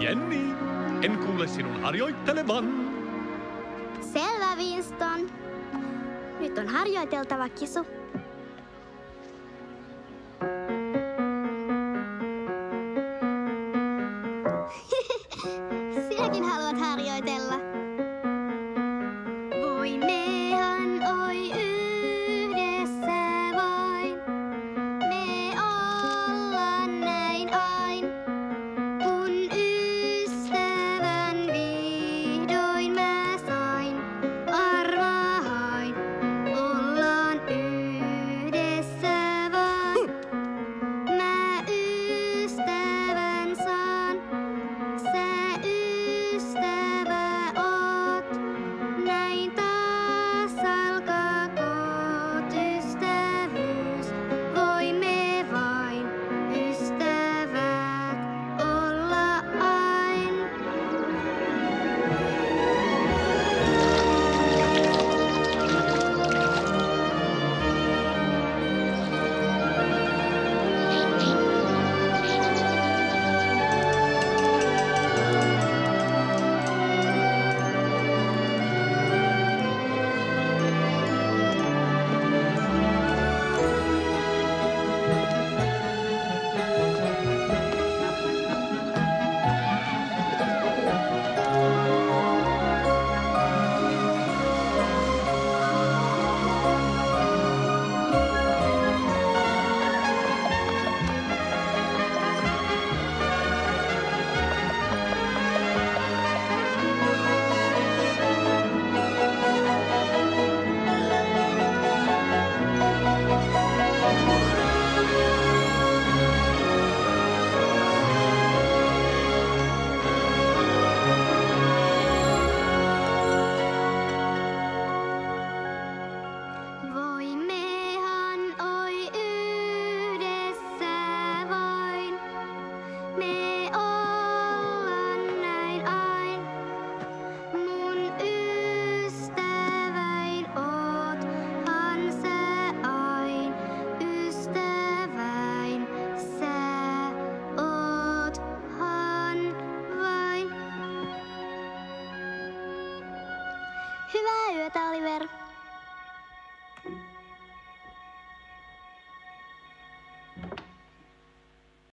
Jenni, en kuule sinun harjoittelevan. Selvä, Winston. Nyt on harjoiteltava kisu. Hehehe vai eu até Oliver!